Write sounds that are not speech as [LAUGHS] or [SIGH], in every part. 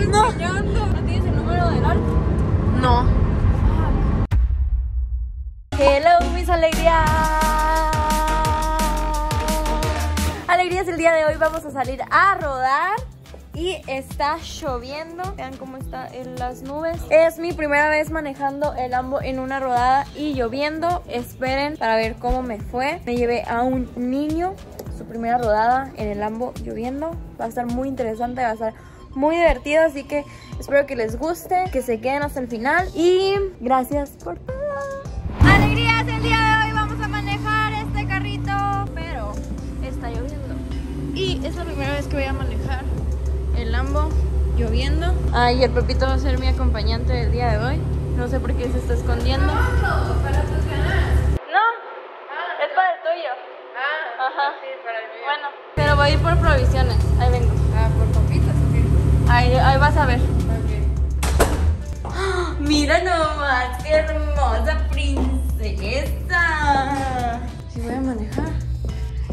estás enseñando. ¿No tienes el número del alto? No. Hello, mis alegrías. Alegrías, el día de hoy vamos a salir a rodar. Y está lloviendo. Vean cómo está en las nubes. Es mi primera vez manejando el Lambo en una rodada y lloviendo. Esperen para ver cómo me fue. Me llevé a un niño su primera rodada en el Lambo lloviendo. Va a estar muy interesante, va a estar muy divertido. Así que espero que les guste, que se queden hasta el final. Y gracias por todo. Alegrías, el día de hoy vamos a manejar este carrito, pero está lloviendo. Y es la primera vez que voy a manejar el Lambo lloviendo. Ah, y el Pepito va a ser mi acompañante del día de hoy. No sé por qué se está escondiendo. No, ¿Para tus canales? es para el tuyo. Ah, Ajá. sí, para el mío. Bueno, pero voy a ir por provisiones. Ahí vengo. Ah, por papitas, ok. Ahí, ahí vas a ver. Ok. [GASPS] Mira nomás, qué hermosa princesa. Si voy a manejar,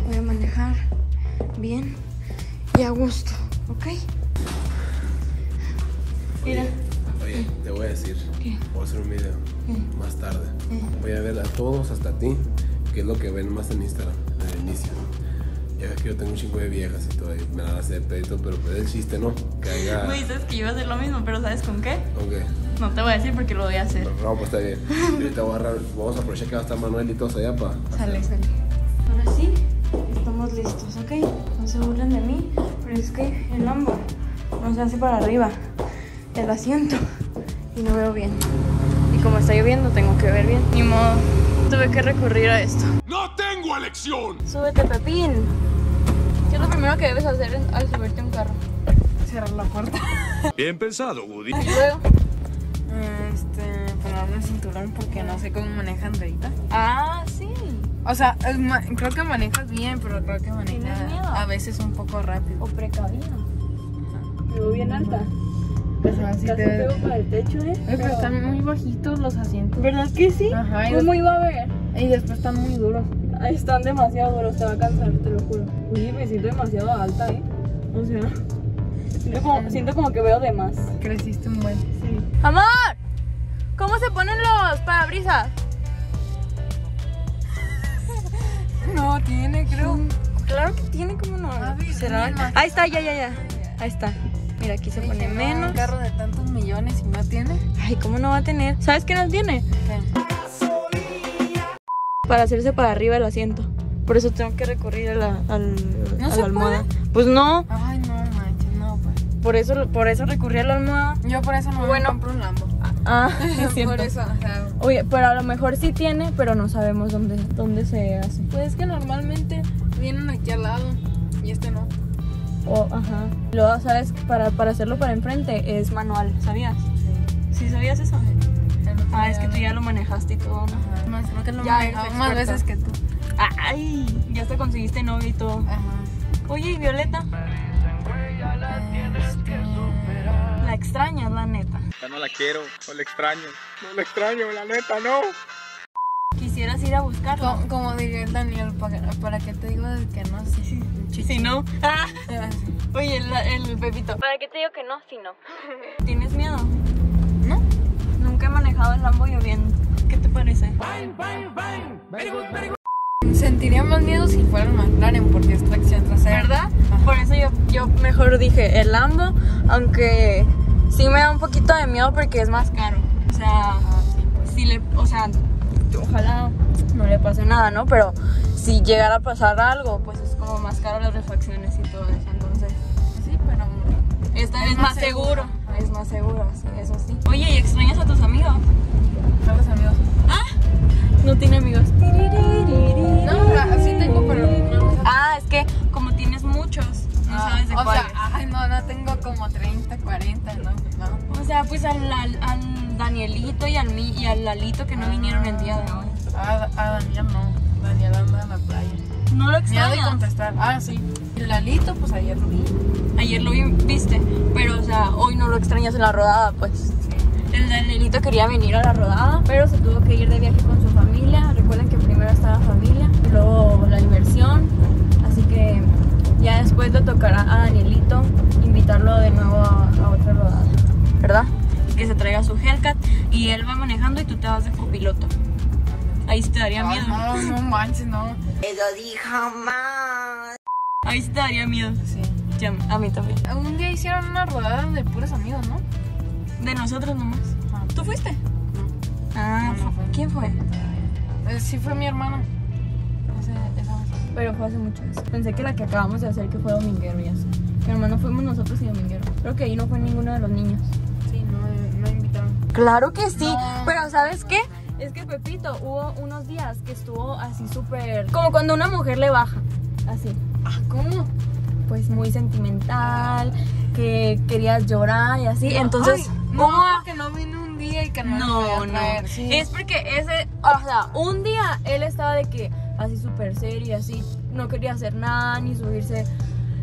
voy a manejar bien y a gusto, ¿ok? Mira. Oye, te voy a decir, ¿Qué? voy a hacer un video más tarde. Voy a ver a todos, hasta a ti, qué es lo que ven más en Instagram, en el inicio. Ya ves que yo tengo un chingo de viejas y todo, y me van a hacer pedito, pero pues el chiste, ¿no? Que haya... [LAUGHS] Güey, sabes que iba a hacer lo mismo, pero ¿sabes con qué? Ok, No te voy a decir porque lo voy a hacer. no, pues está bien. [LAUGHS] Ahorita voy a agarrar, vamos a aprovechar que va a estar Manuel y todos allá para... Sale, sale. Ahora sí, estamos listos, ¿ok? No se burlen de mí, pero es que el Lambo no se hace para arriba el asiento y no veo bien. Y como está lloviendo, tengo que ver bien. Ni modo, tuve que recurrir a esto. ¡No tengo elección! Súbete, Pepín. ¿Qué es lo primero que debes hacer al subirte a un carro? Cerrar la puerta. [LAUGHS] Bien pensado, Woody. Y luego. Este, ponerme el cinturón porque no sé cómo manejan ahorita. Ah, sí. O sea, es ma- creo que manejas bien, pero creo que ¿Tienes miedo? manejas a veces un poco rápido. O precavido. Me voy bien alta. Sí Casi te- pego para el techo, ¿eh? Pero están muy bajitos los asientos. ¿Verdad que sí? Ajá, ¿Cómo iba a ver? Y después están muy duros. Están demasiado duros, te va a cansar, te lo juro. Oye, me siento demasiado alta, ¿eh? O sea, siento como, siento como que veo de más. Creciste un buen. Sí. ¡Amor! ¿Cómo se ponen los parabrisas? No, tiene, creo. Claro que tiene como no. A ver, ¿Será? bien, Ahí está, ya, ya, ya. Ahí está. Mira, aquí se pone Un menos. carro de tantos millones y no tiene. Ay, ¿cómo no va a tener? ¿Sabes qué no tiene? ¿Qué? Para hacerse para arriba el asiento. Por eso tengo que recurrir a la, al, ¿No a se la almohada. Pues no, Ay, no manches, no, pues. por eso, por eso recurrí a la almohada. Yo por eso no Bueno. me compro un Lambo. Ah, es [LAUGHS] cierto. por eso, o sea. Oye, pero a lo mejor sí tiene, pero no sabemos dónde, dónde se hace. Pues es que normalmente vienen aquí al lado y este no. O, ajá. Luego, ¿sabes? Para, para hacerlo para enfrente es manual, ¿sabías? ¿Sí sabías eso? Ah, es que tú ya lo manejaste y todo, ¿no? Ajá. Más, creo que lo Ya más veces que tú. Ay, ya te conseguiste novio y todo. Ajá. Oye, ¿y Violeta? Este, La extrañas, la neta. Ya no la quiero, no la extraño. No la extraño, la neta, no. Quisieras ir a buscarla. como, como diría el Daniel, para, para que te digo que no, sí. Si no. Ah, sí. [LAUGHS] oye, el, el Pepito. ¿Para qué te digo que no? Si no. ¿Tienes miedo? ¿No? Nunca he manejado el Lambo lloviendo. ¿Qué te parece? Sentiría más miedo si fuera un McLaren porque es tracción trasera. ¿Verdad? Ajá. Por eso yo, yo mejor dije el Lambo, aunque sí me da un poquito de miedo porque es más caro. O sea, sí, pues. si le, o sea, ojalá no le pase nada, ¿no? Pero si llegara a pasar algo, pues es como más caro las refacciones y todo eso. Entonces, Sí, pero. esta Es es, más más seguro. seguro. Es más seguro, sí, eso sí. Oye, ¿y extrañas a tus amigos? A los amigos. No tiene amigos. No, ah, sí tengo, pero no. Ah, es que como tienes muchos, no sabes de Ah, o cuáles. sea, ay, no, no tengo como 30, 40, no, no. O sea, pues al, al, al Danielito y al, mi, y al Lalito que no vinieron el día de hoy. A, a Daniel no. Daniel anda en la playa. No lo ha de extrañas. contestar. Ah, sí. Y Lalito, pues ayer lo vi. Ayer lo vi- viste, pero o sea, hoy no lo extrañas en la rodada, pues. El Danielito quería venir a la rodada, pero se tuvo que ir de viaje con su familia. Recuerden que primero está la familia, luego la diversión. Así que ya después le tocará a Danielito invitarlo de nuevo a, a otra rodada, ¿verdad? Que se traiga su Hellcat y él va manejando y tú te vas de copiloto. Ahí sí te daría Ay, miedo. no, no manches, no. Ahí sí te daría miedo. Sí. Ya, a mí también. Un día hicieron una rodada de puros amigos, ¿no? De nosotros nomás. Ajá. ¿Tú fuiste? Ah, No, no fue. ¿quién fue? Eh, sí fue mi hermana. Ese, esa vez. Pero fue hace mucho eso. Pensé que la que acabamos de hacer que fue dominguero y así. Mi hermano fuimos nosotros y dominguero. Creo que ahí no fue ninguno de los niños. Sí, no, no invitaron. Claro que sí, No. pero ¿sabes qué? Es que Pepito hubo unos días que estuvo así súper... Como cuando una mujer le baja, así. Ah, ¿cómo? Pues muy sentimental, que querías llorar y así. Entonces, Ay, no, ¿cómo? que no vino un día y que no No, no. sí. Es porque ese, o sea, un día él estaba de que así súper serio así, no quería hacer nada, ni subirse,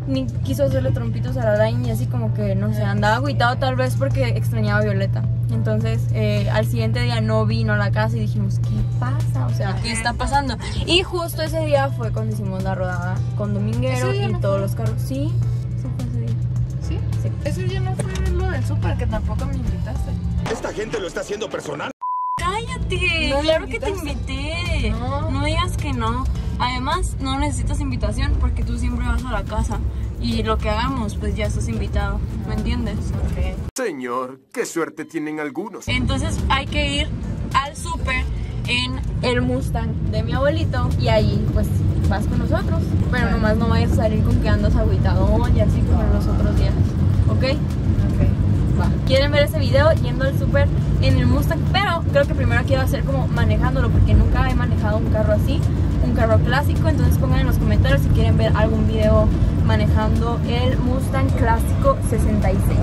ni quiso hacerle trompitos a la Dain y así como que, no sé, andaba agüitado tal vez porque extrañaba a Violeta. Entonces, eh, al siguiente día no vino a la casa y dijimos, ¿qué pasa? O sea, ¿qué está pasando? Y justo ese día fue cuando hicimos la rodada con Dominguero ¿Ese día y todos los carros. Sí. ¿Sí? Lo del súper, que tampoco me invitaste. Esta gente lo está haciendo personal. Cállate, No claro que te invité. No. No. digas que no. Además, no necesitas invitación porque tú siempre vas a la casa. Y lo que hagamos, pues ya estás invitado. ¿Me entiendes? Señor, qué suerte tienen algunos. Entonces hay que ir al súper en el Mustang de mi abuelito. Y ahí, pues, vas con nosotros. Pero nomás no vayas a salir con que andas agüitado y así como en los otros días. ¿Ok? ¿Quieren ver ese video yendo al súper en el Mustang? Pero creo que primero quiero hacer como manejándolo porque nunca he manejado un carro así, un carro clásico. Entonces pongan en los comentarios si quieren ver algún video manejando el Mustang clásico 66.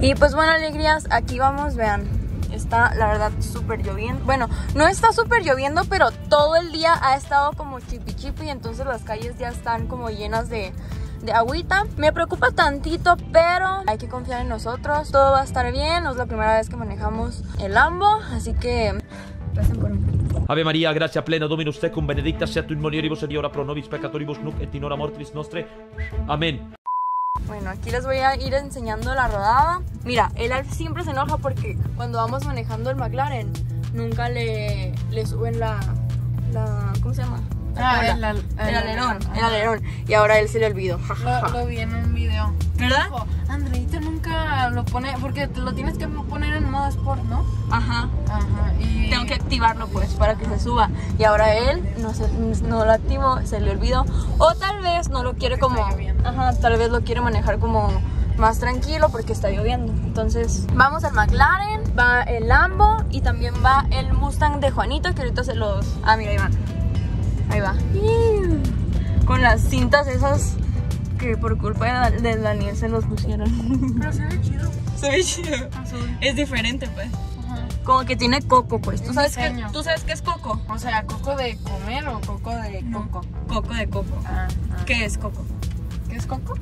Y pues bueno, alegrías, aquí vamos, vean. Está la verdad súper lloviendo. Bueno, no está súper lloviendo, pero todo el día ha estado como chipi chipi. Entonces las calles ya están como llenas de, de agüita. Me preocupa tantito, pero hay que confiar en nosotros. Todo va a estar bien. No es la primera vez que manejamos el Lambo, así que recen por mí. Ave Maria, gratia plena Dominus tecum, benedicta seat tu in mulieribus et ora pro nobis peccatoribus nunc et in hora mortis nostre. Amén. Bueno, aquí les voy a ir enseñando la rodada. Mira, el Alf siempre se enoja porque cuando vamos manejando el McLaren, nunca le, le suben la, la. ¿Cómo se llama? Ah, La el cola. al- el, el alerón, el alerón. Y ahora él se le olvidó. Lo, lo vi en un video. ¿Verdad? Dijo, Andreita nunca lo pone, porque lo tienes que poner en modo sport, ¿no? Ajá. Ajá. Y Tengo que activarlo pues para que se suba. Y ahora él no, se, no lo activó, se le olvidó. O tal vez no lo quiere como... Ajá, tal vez lo quiere manejar como más tranquilo porque está lloviendo. Entonces, vamos al McLaren, va el Lambo y también va el Mustang de Juanito que ahorita se los... Ah, mira, va. Ahí va. Con las cintas esas que por culpa de, de Daniel se los pusieron. Pero se ve chido. se ve chido. Azul. Es diferente pues. Ajá. Como que tiene coco, pues. ¿Tú Es sabes, qué, diseño. ¿Tú sabes qué es coco? O sea, coco de comer o coco de coco. Coco de coco. Ah, ah. ¿Qué es coco? ¿Qué es coco?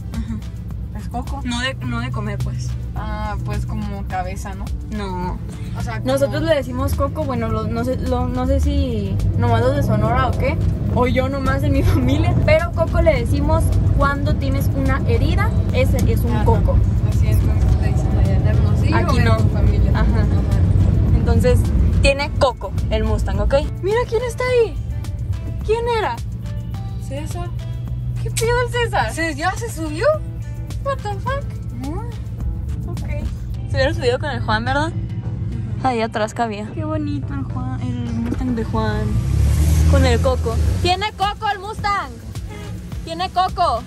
Es coco. No de, no de comer, pues. Ah, pues como cabeza, ¿no? No. O sea, como- Nosotros le decimos coco, bueno, lo- no, sé, lo- no sé si nomás los de Sonora o qué, o yo nomás de mi [LAUGHS] familia, pero coco le decimos cuando tienes una herida, ese es un Ajá. coco. Así es como te dicen allá en Hermosillo Aquí en no. tu familia. Ajá. Entonces, tiene coco el Mustang, ¿ok? Mira quién está ahí. ¿Quién era? César. ¿Qué pido el César? ¿Se, ¿Ya se subió? What the fuck? Ok. Se hubiera subido con el Juan, ¿verdad? Ahí atrás cabía. Qué bonito el Juan, el Mustang de Juan. Con el coco. ¡Tiene coco el Mustang! ¡Tiene coco!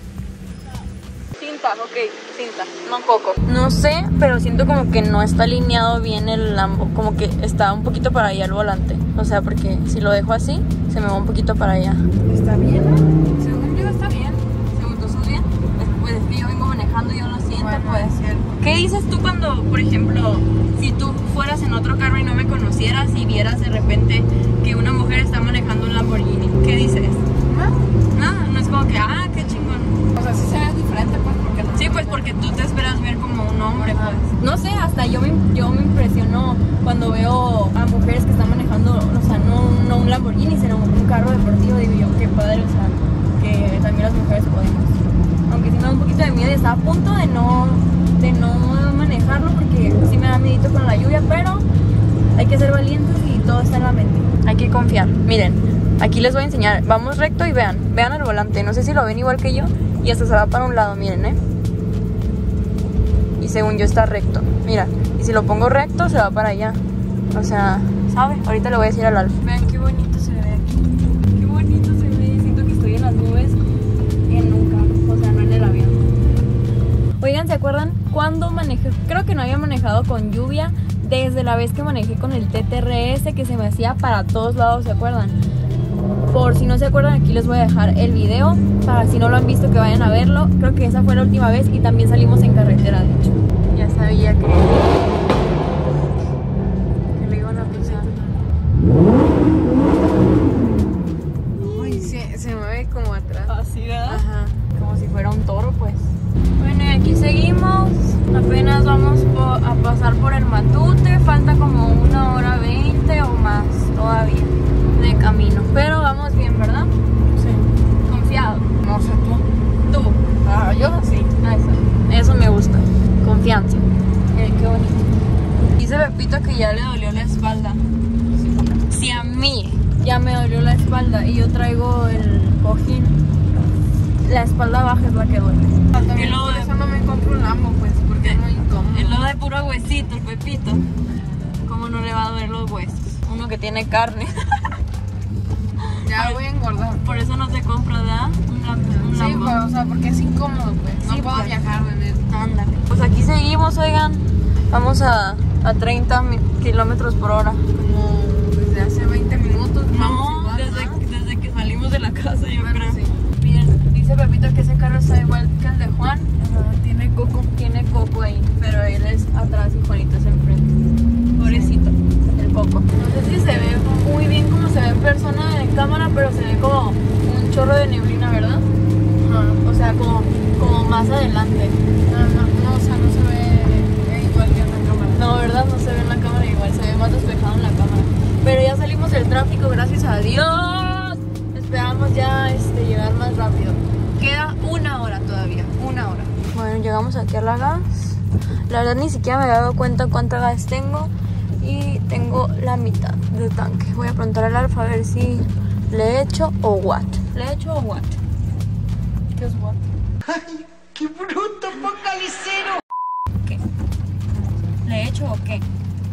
Cinta, ok, cinta, no coco. No sé, pero siento como que no está alineado bien el Lambo. Como que está un poquito para allá el volante. O sea, porque si lo dejo así, se me va un poquito para allá. Está bien, ¿no? Por ejemplo, si tú fueras en otro carro y no me conocieras y vieras de repente que una mujer está manejando un Lamborghini? ¿Qué dices? ¿No? Nada, no es como que, ah, qué chingón. O sea, sí se ve diferente, pues, porque no. Sí, pues porque tú te esperas ver como un hombre, pues. No sé, hasta yo me, yo me impresiono cuando veo a mujeres que están manejando, o sea, no, no un Lamborghini, sino un carro deportivo. Digo yo, qué padre, o sea, que también las mujeres podemos. Aunque sí me da un poquito de miedo y estaba a punto de no, de no manejarlo porque sí me da miedito con la lluvia, pero hay que ser valientes y todo está en la mente. Hay que confiar. Miren, aquí les voy a enseñar. Vamos recto y vean, vean el volante. No sé si lo ven igual que yo y hasta se va para un lado, miren, ¿eh? Y según yo está recto. Mira, y si lo pongo recto se va para allá. O sea, ¿sabe? Ahorita le voy a decir al Alf. Vean qué bonito Oigan, ¿se acuerdan cuando manejé? Creo que no había manejado con lluvia desde la vez que manejé con el TTRS que se me hacía para todos lados, ¿se acuerdan? Por si no se acuerdan, aquí les voy a dejar el video para si no lo han visto que vayan a verlo. Creo que esa fue la última vez y también salimos en carretera, de hecho. Ya sabía que, aquí seguimos. Apenas vamos a pasar por el Matute. Falta como una hora veinte o más todavía de camino. Pero vamos bien, ¿verdad? Sí. Confiado. No sé tú. Tú. Ah, yo sí. Ah, Eso, eso me gusta. Confianza. Miren qué bonito. Dice Pepito que ya le dolió la espalda. Si a mí ya me dolió la espalda y yo traigo el cojín, la espalda baja es la que duele. También luego por de- eso no me compro un Lambo, pues, porque es muy incómodo. El lo de puro huesito, el Pepito. ¿Cómo no le va a doler los huesos? Uno que tiene carne. [LAUGHS] Ya voy a engordar. Por eso no te compra, ¿verdad? Un, lam- un Sí, Lambo. pues, o sea, porque es incómodo, pues. No Sí, puedo pues. viajar en él. Ándale. Pues aquí seguimos, oigan. Vamos a, a 30 mi- kilómetros por hora. Como desde hace 20 minutos. No, vamos igual, desde, ¿no? desde que salimos de la casa, yo Bueno, creo. sí. Miren, dice Pepito que ese carro está igual que el de Juan. tiene coco. Tiene coco ahí, pero él es atrás y Juanito es enfrente. Pobrecito, el coco. No sé si se ve muy bien como se ve en persona en cámara, pero se ve como un chorro de neblina, ¿verdad? Ajá. O sea, como, como más adelante. No, no, no, o sea, no se ve igual que en la cámara. No, ¿verdad? No se ve en la cámara igual, se ve más despejado en la cámara. Pero ya salimos del tráfico, gracias a Dios. Esperamos ya este, llegar más rápido. Queda una hora todavía, una hora. Bueno, llegamos aquí a la gas. La verdad ni siquiera me había dado cuenta cuánta gas tengo. Y tengo la mitad del tanque. Voy a preguntar al alfa a ver si le echo o what. ¿Le echo o what? ¿Qué es what? ¡Qué bruto, focalicero! ¿Qué? ¿Le echo o qué?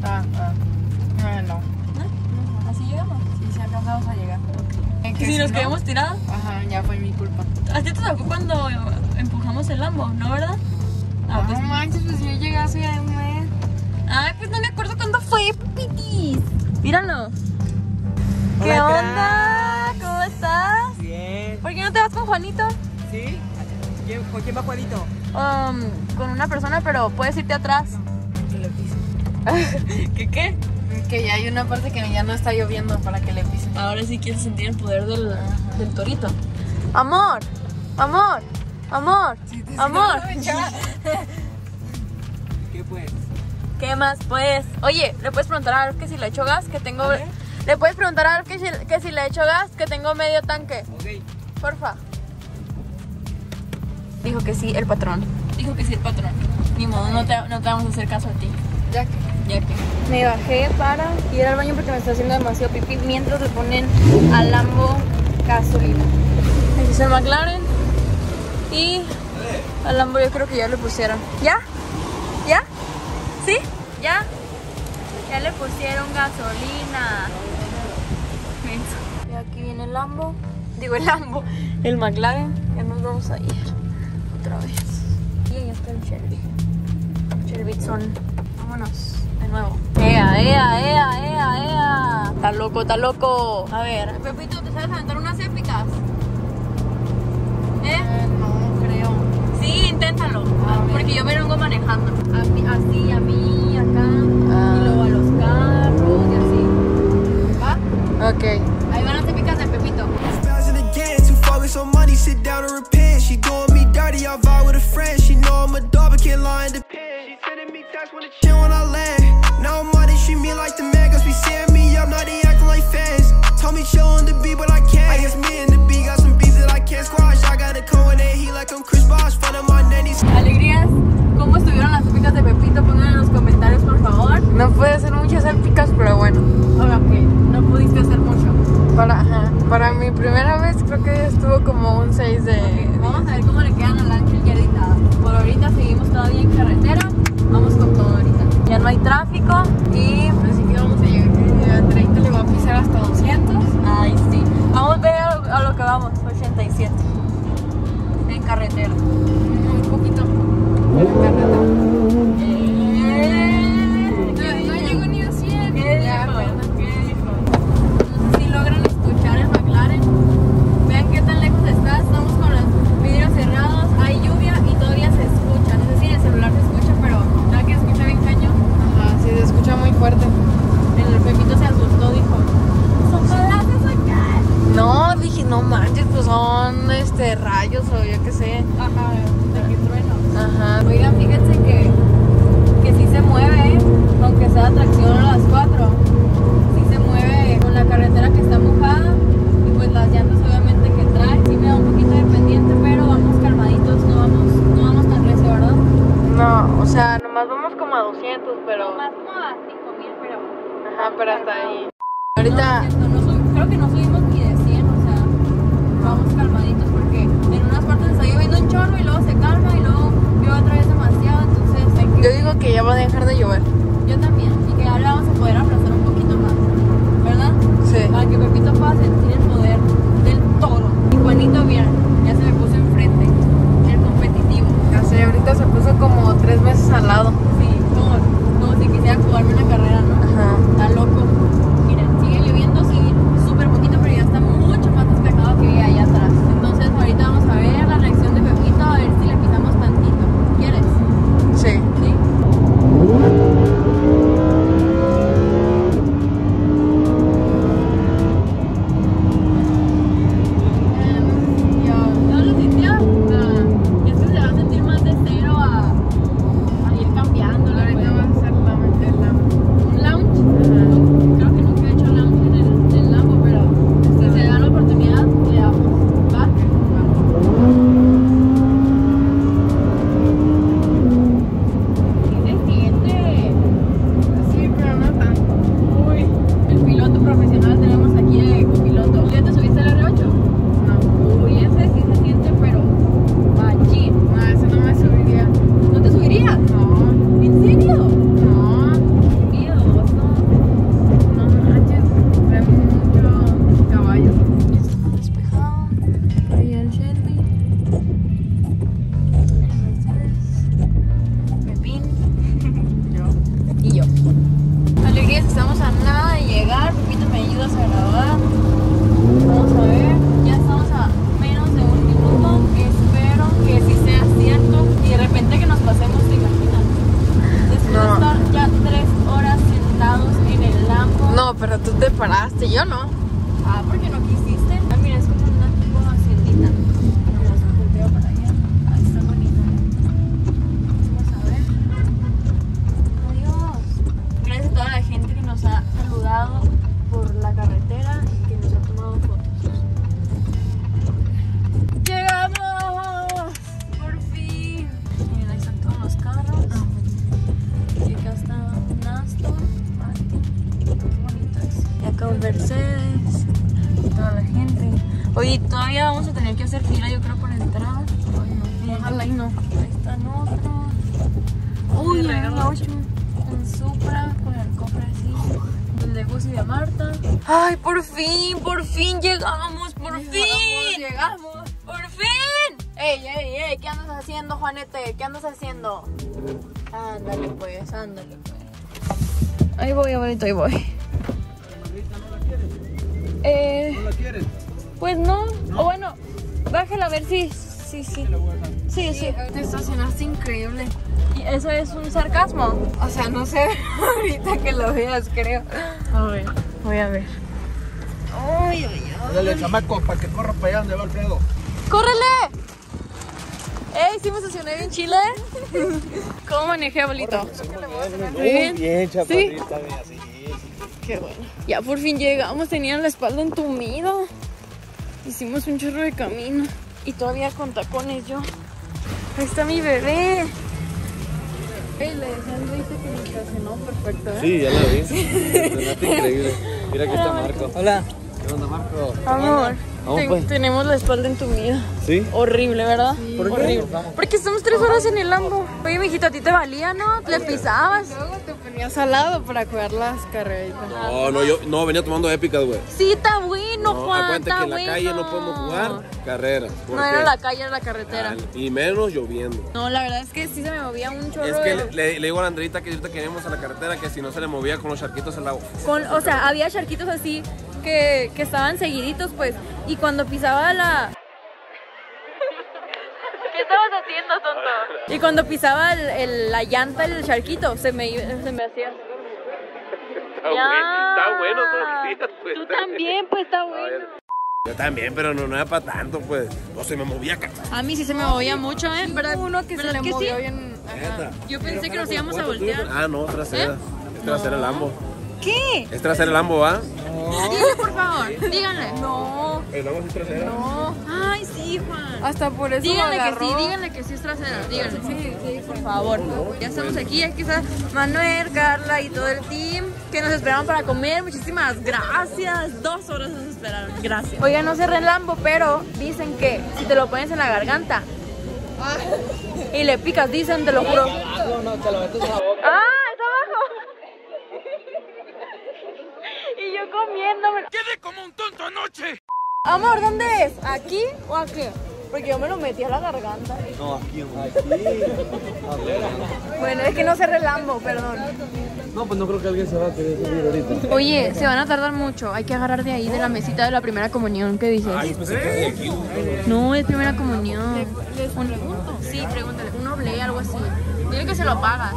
Ah, ah. Ah, no. ¿No? ¿Así llegamos? Alcanzamos a llegar. Que Si nos no- quedamos tirados. Ajá, ya fue mi culpa. ¿A ti te tocó cuando empujamos el Lambo, no verdad? Ah, pues, no manches, pues yo llegué hace un mes. ay, pues no me acuerdo cuándo fue, pitis. Míralo. ¿Qué onda? ¿Cómo estás? Bien. ¿Por qué no te vas con Juanito? ¿Sí? ¿Quién- ¿Con quién va Juanito? Um, con una persona, pero puedes irte atrás. Que le pise. ¿Qué qué? Que ya hay una parte que ya no está lloviendo para que le pise. Ahora sí quieres sentir el poder del, del torito. Amor, amor, amor, amor. [LAUGHS] ¿Qué pues? ¿Qué más pues? Oye, ¿le puedes preguntar a Alf que si le echo gas? Que tengo... ¿Le puedes preguntar a Alf que si, que si le echo gas? Que tengo medio tanque. Ok. Porfa. Dijo que sí, el patrón. Dijo que sí, el patrón. Ni modo, no te, no te vamos a hacer caso a ti. Ya que. Me bajé para ir al baño porque me está haciendo demasiado pipí mientras le ponen al Lambo gasolina. Aquí es el McLaren. Y al Lambo yo creo que ya le pusieron. ¿Ya? ¿Ya? ¿Sí? ¿Ya? Ya le pusieron gasolina. Y aquí viene el Lambo. Digo el Lambo. El McLaren. Ya nos vamos a ir. Otra vez. Y ahí está el Shelby. Shelbyson. Vámonos. Nuevo. Ea, ea, ea, ea, ea. Está loco, está loco. A ver, Pepito, ¿te sabes aventar unas épicas? ¿Eh? Eh, no creo. Sí, inténtalo. A ver. Porque yo me vengo manejando. A mí- así, a mí, acá. Ah. Y luego a los carros y así. ¿Va? Ok. Ahí van las épicas de Pepito. She doing me dirty, I vibe with a friend. She know I'm a dog, but can't lie and depend. She sending me text when chill when I land. No pude hacer muchas épicas, pero bueno. Ahora okay. que no pudiste hacer mucho. Para, mi primera vez creo que estuvo como un 6 de... Vamos a ver cómo le quedan a la editadas. Por ahorita seguimos todavía en carretera. Vamos con todo ahorita. Ya no hay tráfico y pues, así que vamos a llegar a 30. Le voy a pisar hasta 200. Ay, sí. Vamos a ver a lo que vamos. 87. En carretera. Un poquito. En carretera. Un regalo. 8. Un Supra con el cofre así. El de Gus y de Marta. Ay, por fin, por fin llegamos, por Llegamos, fin. Llegamos. Por fin. Ey, ey, ey, ¿qué andas haciendo, Juanete? ¿Qué andas haciendo? Ándale, pues, ándale, pues. Ahí voy, abuelito, ahí voy. Eh, ¿No la quieres? pues no. O bueno, bájala a ver si. Sí, sí. Sí, sí. Te estacionaste increíble. ¿Y eso es un sarcasmo? O sea, no sé [LAUGHS] ahorita que lo veas, creo. A ver, voy a ver. Ay, ay, ay. Dale, chamaco, para que corra para allá donde va Alfredo. ¡Córrele! ¡Ey, sí me estacioné bien chile! [LAUGHS] ¿Cómo manejé, abuelito? Muy bien. bien, ¿Sí? así. Qué bueno. Ya por fin llegamos, tenían la espalda entumida. Hicimos un chorro de camino. Y todavía con tacones yo. Ahí está mi bebé. Ey, la de Sandra dice que me estacionó perfecto, ¿eh? Sí, ya la vi. Estacionaste increíble. Mira aquí está Marco. Hola. ¿Qué onda, Marco? Amor. Ten- pues. tenemos la espalda entumida. ¿Sí? Horrible, ¿verdad? ¿Por qué? Horrible. Porque estamos tres horas en el Lambo. Oye, mijito, a ti te valía, ¿no? Le pisabas. Luego te ponías al lado para cuidar las carreritas. No, no, yo no venía tomando épicas, güey. Sí, está bueno, No, Juan. acuérdate está que en la bueno. calle no podemos jugar carrera. ¿Por No era la calle, era la carretera. Ah, Y menos lloviendo. No, la verdad es que sí se me movía un chorro. Es que de- le, le- digo a la Andreita que ahorita que íbamos a la carretera que si no se le movía con los charquitos al agua. Con, o sea, había charquitos así que, que estaban seguiditos, pues. Y cuando pisaba la. Y cuando pisaba el- el- la llanta, el charquito, se me, iba- se me hacía. Está, Ya. bueno, está bueno todos los días, pues. Tú también, pues está bueno. Yo también, pero no, no era para tanto, pues. No se me movía, cara. A mí sí se me movía mucho, ¿eh? ¿Verdad? Uno que se ¿verdad le movió sí? bien. Yo pensé que nos íbamos a voltear. Ah, no, trasera. Es trasera el Lambo. ¿Qué? Es trasera el Lambo, ¿va? Dile, por favor, díganle. No, El Lambo es trasera. no. Ay, sí, Juan. Hasta por eso Díganle lo que sí, díganle que sí es trasera, díganle. Sí, sí, Por favor. Ya estamos aquí, aquí está Manuel, Carla y todo el team que nos esperaron para comer. Muchísimas gracias. Dos horas nos esperaron. Gracias. Oigan, no cerré el lambo, pero dicen que si te lo pones en la garganta y le picas, dicen, te lo juro. ¡Ah! ¡Está abajo! Y yo comiéndome. ¡Quedé como un tonto anoche! Amor, ¿dónde es? ¿Aquí o aquí? Porque yo me lo metí a la garganta. No, aquí, Bueno, es que no cerré el lambo, perdón. No, pues no creo que alguien se va a querer subir ahorita. Oye, se van a tardar mucho. Hay que agarrar de ahí, de la mesita de la primera comunión. ¿Qué dices? Ay, pensé que de aquí. No, es primera comunión. Un- Sí, pregúntale. Un oble, algo así. Dile que se lo pagas.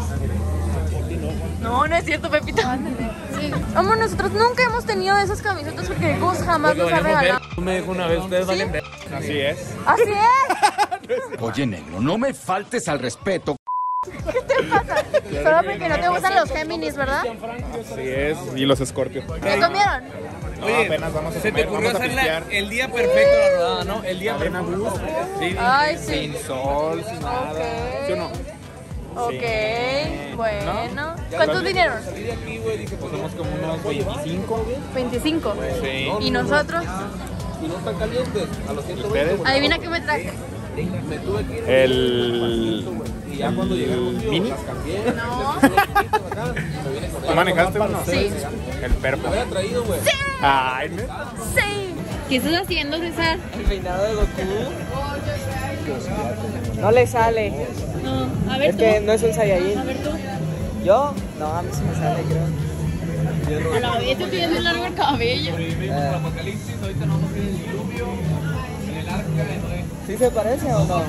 No, no es cierto, Pepito. Sí. Vamos, nosotros nunca hemos tenido esas camisetas porque Gus jamás nos ha regalado. Me dijo una vez, ustedes valen ver. Así es. Así es. [LAUGHS] Oye, negro, no me faltes al respeto. Solo porque no te gustan los Géminis, ¿verdad? Así es. Y los Scorpio. ¿Qué comieron? Oye, apenas vamos a Se te ocurrió vamos a hacer la- el día perfecto de la rodada, ¿no? El día perfecto. Sí, Ay, sí. Sin sol, sin nada. ¿Sí o no? Ok, bueno. ¿Cuántos vinieron? Salí de aquí, güey, dije, pues somos como unos 25. 25. Sí. ¿Y nosotros? Y no están calientes. A los 120. ¿Ustedes? Adivina qué me traje. Me tuve que ir. El... Y ya cuando llegamos, ¿Mini? las cambié. No. [LAUGHS] ¿Tú manejaste uno? Sí. El perpo. Había traído, güey. Ay, ¿no? Sí. ¿Qué estás haciendo, César? El peinado de Goku. No le sale. No, a ver Es tú. que no es un Saiyajin. A ver tú. ¿Yo? No, a mí sí me sale, creo. A la vez te tienes largo el cabello. ¿Sí se parece o no?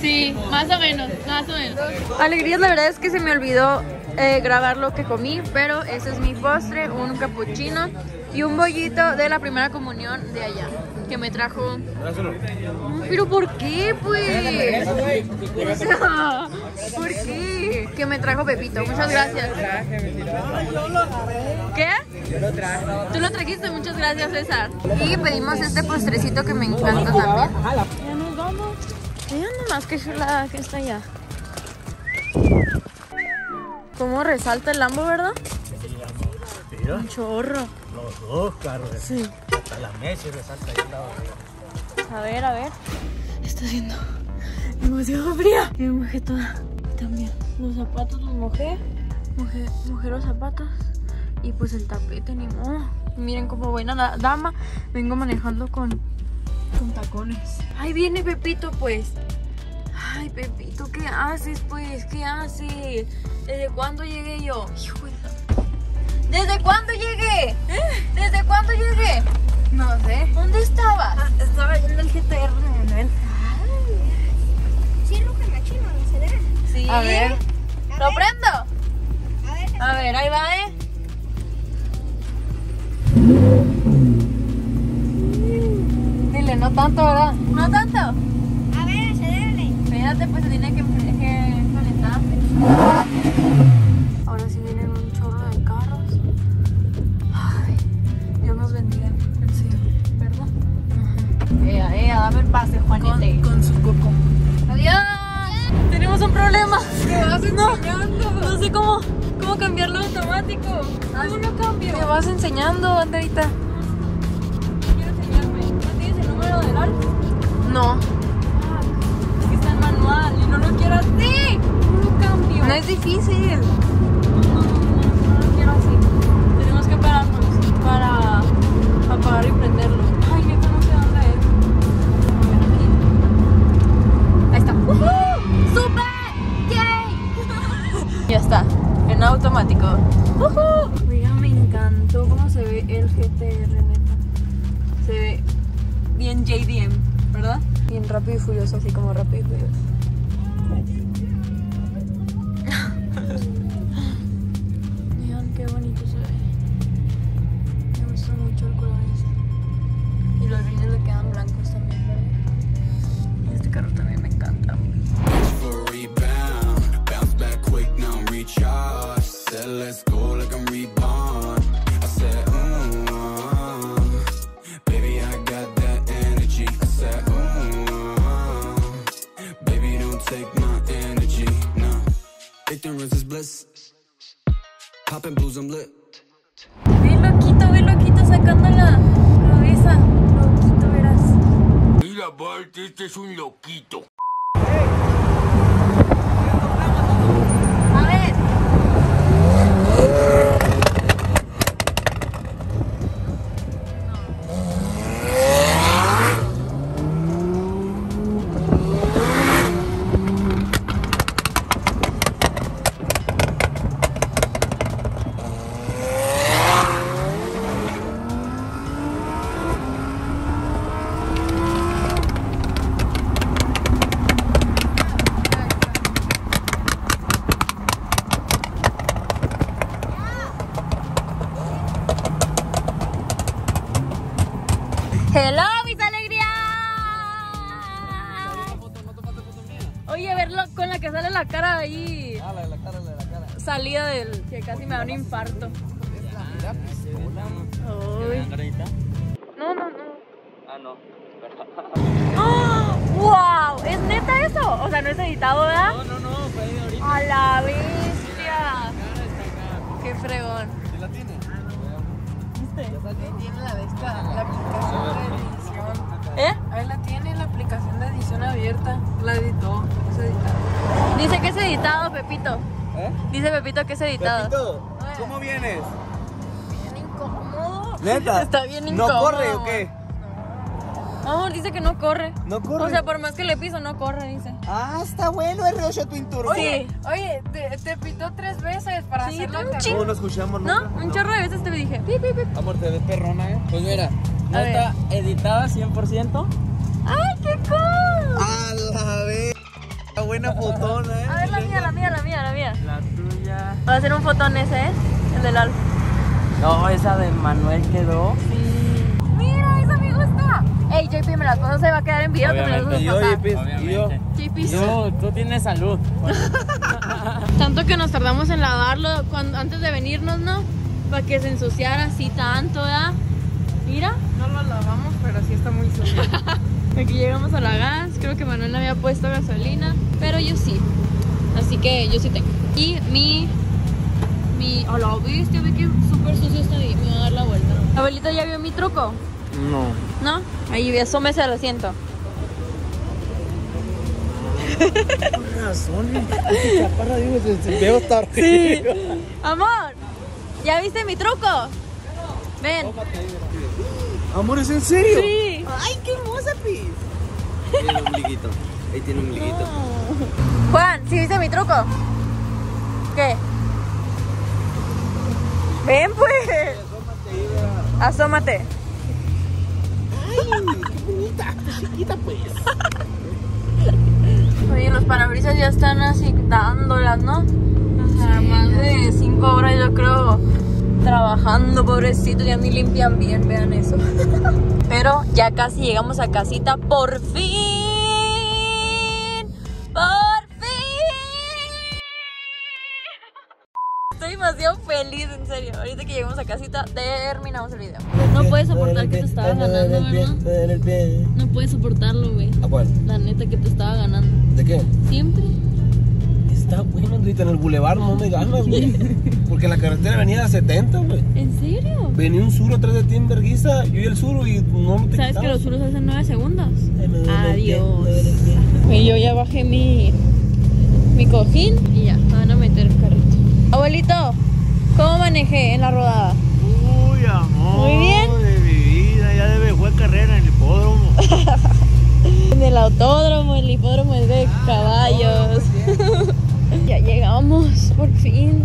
Sí, más o menos, más o menos. Alegrías, la verdad es que se me olvidó eh, grabar lo que comí, pero ese es mi postre, un capuchino y un bollito de la primera comunión de allá, que me trajo... Mm, ¿Pero por qué, pues? [LAUGHS] ¿por qué? Que me trajo Pepito, muchas gracias. ¿Qué? Tú lo trajiste, muchas gracias, César. Y pedimos este postrecito que me encanta también. Ya nos vamos. Vean nomás qué chulada que está allá. ¿Cómo resalta el Lambo, verdad? Un chorro. Los dos carros. Sí. Hasta la mesa resalta ahí al lado. A ver, a ver. Está haciendo demasiado fría. Me mojé toda. También. Los zapatos los mojé. Mojé, mojé los zapatos. Y pues el tapete, ni modo. Miren como buena da- dama. Vengo manejando con, con tacones. Ahí viene Pepito, pues. Ay, Pepito, ¿qué haces, pues? ¿Qué haces? ¿Desde cuándo llegué yo? Hijo de ¿Desde cuándo llegué? ¿Desde cuándo llegué? No sé. ¿Dónde estabas? estaba yendo al GTR, Manuel. Sí, roja machino, se debe. Sí. A ver. ¿Lo prendo? A ver, A ver, ahí va, ¿eh? Dile, no tanto, ¿verdad? ¿No tanto? A ver, se pues tiene que, que conectar. Ahora sí vienen un chorro de carros. Ay, Dios nos bendiga. En serio, ¿verdad? Ea, ea, dame el pase, Juanete. Con, con su coco. ¡Adiós! Tenemos un problema. Me vas No, enseñando. no sé cómo, cómo cambiarlo automático. ¿Cómo lo cambio? Me vas enseñando, Andreita. Quiero enseñarme. ¿No tienes el número pero sí, un cambio. No es difícil. No, no, no, quiero así. Tenemos que pararnos para apagar y prenderlo. Ay, yo no sé dónde es. Ahí está. ¡Uh -huh! ¡Super! ¡Yay! ya está. En automático. ¡Uh! Mira, me encantó cómo se ve el GTR, neta. Se ve bien JDM, ¿verdad? Bien rápido y furioso, así como rápido y furioso. Bliss. Popping blues, I'm lit. Ve loquito, ve loquito sacando la cabeza. Loquito, verás. Mira, Bart, este es un loquito. Fregón. ¿Sí la tiene? Tiene la de esta, la aplicación de edición. ¿Eh? Ahí la tiene, la aplicación de edición abierta. La editó, es editado. Dice que es editado, Pepito. ¿Eh? Dice Pepito que es editado. Pepito, ¿cómo vienes? Bien incómodo. ¿Neta? [LAUGHS] Está bien ¿No incómodo, corre o qué? Amor, dice que no corre. ¿No corre? O sea, por más que le piso, no corre, dice. Ah, está bueno el R8 Twin Turbo. Sí. Oye, te, te pitó tres veces para Sí, hacer la un chingo. No, no escuchamos ¿No? nunca. Un chorro de veces te dije. Pip, pip, pip. Amor, te ves perrona, ¿eh? Pues mira, no está editada 100%. ¡Ay, qué cool! A la vez. Una buena fotona, ¿eh? A ver la mía, la mía, la mía, la mía. La tuya. Voy a hacer un fotón ese, ¿eh? El del Alfa. No, esa de Manuel quedó. Me gusta. Ey, JP, me las pasas, se va a quedar en video que me las vas Y a yo, pasar. JP, y yo. JP. Tú, tú tienes salud. [LAUGHS] Tanto que nos tardamos en lavarlo cuando, antes de venirnos, ¿no? Para que se ensuciara así tanto, ¿verdad? Mira, No lo lavamos, pero sí está muy sucio. [LAUGHS] aquí llegamos a la gas. Creo que Manuel no había puesto gasolina, pero yo sí. Así que yo sí tengo. Y mi. Mi. A la bestia, ve que súper sucio está ahí. Me voy a dar la vuelta. Abuelito, ¿ya vio mi truco? No. ¿No? Ahí, asómese al asiento. razón. Chaparra, digo, se, se veo tarde. Sí. Amor, ¿ya viste mi truco? Ven. Amor, ¿es en serio? Sí. Ay, qué hermosa, Pis. Tiene un ombliguito. Ahí tiene un ombliguito. Juan, ¿sí viste mi truco? ¿Qué? Ven pues. Asómate. Pues. Oye, los parabrisas ya están así dándolas, ¿no? O sea, más de cinco horas yo creo trabajando, pobrecitos, ya ni limpian bien, vean eso. [LAUGHS] Pero ya casi llegamos a casita, por fin. Feliz, en serio. Ahorita que llegamos a casita, terminamos el video. No puedes soportar que te estaba ganando, ¿verdad? el pie. No puedes soportarlo, güey. ¿A cuál? La neta que te estaba ganando. ¿De qué? Siempre. Está bueno, Andrita, en el bulevar no me ganas, güey. [LAUGHS] Porque en la carretera venía a 70, güey. ¿En serio? Venía un sur atrás de ti en verguiza, yo y el sur y no me te ¿Sabes que los suros hacen 9 segundos? Adiós. Y yo ya bajé mi, mi cojín y ya, me van a meter el carrito. Abuelito, ¿cómo manejé en la rodada? Uy, amor. Muy bien. De mi vida, ya debe jugar carrera en el hipódromo. [LAUGHS] En el autódromo, el hipódromo es de caballos. [LAUGHS] ya llegamos, por fin.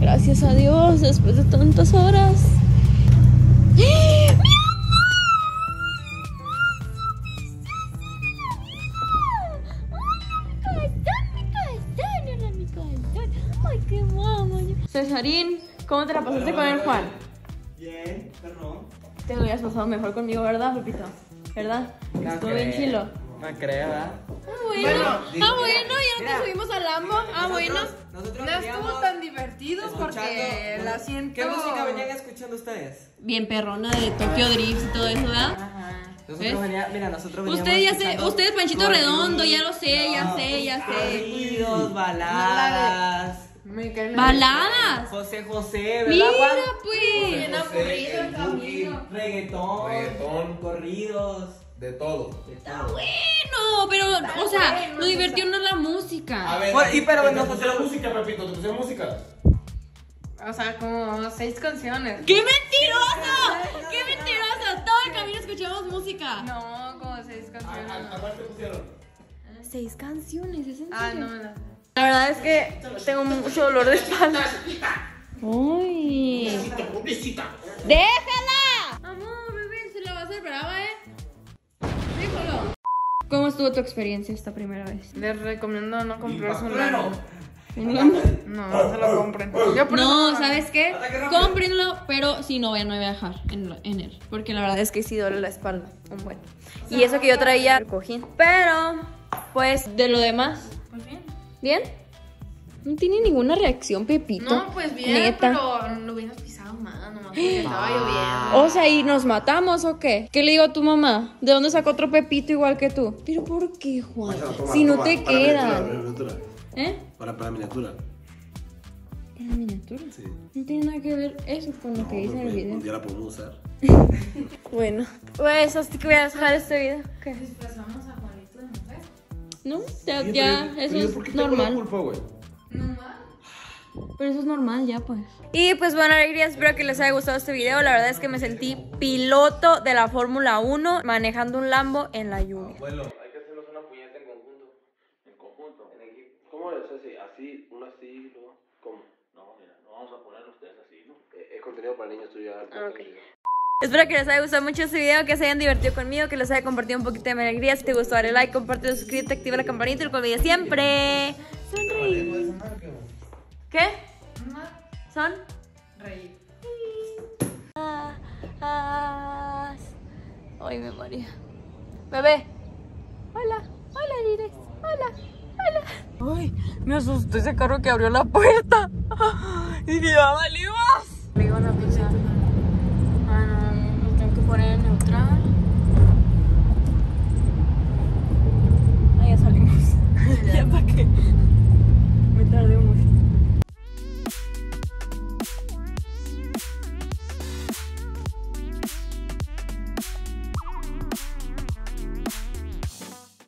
Gracias a Dios, después de tantas horas. Ay, Cesarín, ¿cómo te la pasaste con el Juan? Bien, perdón. Te lo hubieras pasado mejor conmigo, ¿verdad, Pepito? ¿Verdad? Estuvo bien chilo. No creo, ¿verdad? Ah, bueno. Ah, bueno, ya no te subimos al Lambo. Ah, bueno. Nosotros No estuvo tan divertido porque el asiento... ¿Qué música venían escuchando ustedes? Bien perrona de Tokyo Drift y todo eso, ¿verdad? Nosotros ¿Ves? venía, mira, nosotros veníamos Usted ya sé, usted es Panchito Redondo, ya lo sé, ya sé, ya sé. Corridos, baladas. ¿Baladas? José José, ¿verdad, Mira, Juan? pues. Bien aburrido el camino. Reggaetón, Reggaetón. corridos. De todo. Bueno, pero, o sea, lo divertió no es la música. ver, Bueno, y pero ¿te nosotros- pusieron música, Pepito? ¿Te pusieron música? O sea, como seis canciones. ¡Qué mentiroso! ¡Qué mentiroso! Todo el camino escuchamos música. No, como seis canciones. Aparte pusieron. Seis canciones, ¿es en Ah, serio? no me la verdad es que tengo mucho dolor de espalda. ¡Uy! ¡Déjala! Amor, bebé, se la va a hacer brava, ¿eh? Déjalo. ¿Cómo estuvo tu experiencia esta primera vez? Les recomiendo no comprarse un Lambo. ¿Un Lambo? No, no se lo compren. Yo por No, ¿sabes qué? Cómprenlo, pero si no vayan a viajar en, en él. Porque la verdad es que sí duele la espalda. Un buen. Y eso que yo traía el cojín. Pero, pues, de lo demás. Pues bien. ¿Bien? No tiene ninguna reacción, Pepito. No, pues bien, Neta. pero lo hubieras pisado más, nomás porque estaba lloviendo. O sea, ¿y nos matamos o qué? ¿Qué le digo a tu mamá? ¿De dónde sacó otro Pepito igual que tú? ¿Pero por qué, Juan? si no te Para quedan. miniatura. ¿Eh? Para, para miniatura. ¿Para miniatura? Sí. No tiene nada que ver eso con lo que dice en el video. Un día la podemos usar. [LAUGHS] Bueno, pues hasta que voy a dejar este video. ¿Qué? Disfrazamos No, ya, Oye, ya pero- eso pero es ¿por qué tengo la normal. culpa, güey? Pero eso es normal ya, pues. Y pues bueno, alegría, espero que les haya gustado este video. La verdad es que me sentí piloto de la Fórmula 1 manejando un Lambo en la lluvia. Abuelo, hay que hacernos una puñeta en conjunto. ¿En conjunto? En equipo. ¿Cómo es así? Así, uno así. ¿Cómo? No, mira, no vamos a poner ustedes así, ¿no? es contenido para niños tuyo. Espero que les haya gustado mucho este video, que se hayan divertido conmigo, que les haya compartido un poquito de mi alegría. Si te gustó, dale like, comparte, suscríbete, activa la campanita y olvides siempre. Sonreír. ¿Qué? ¿Son? Reír. Ay, me María. Bebé. Hola, hola, Direx. Hola, hola. Ay, me asustó ese carro que abrió la puerta. Y ya valió poner en neutral. Ah, ya salimos. [LAUGHS] ya para qué. Me tardé un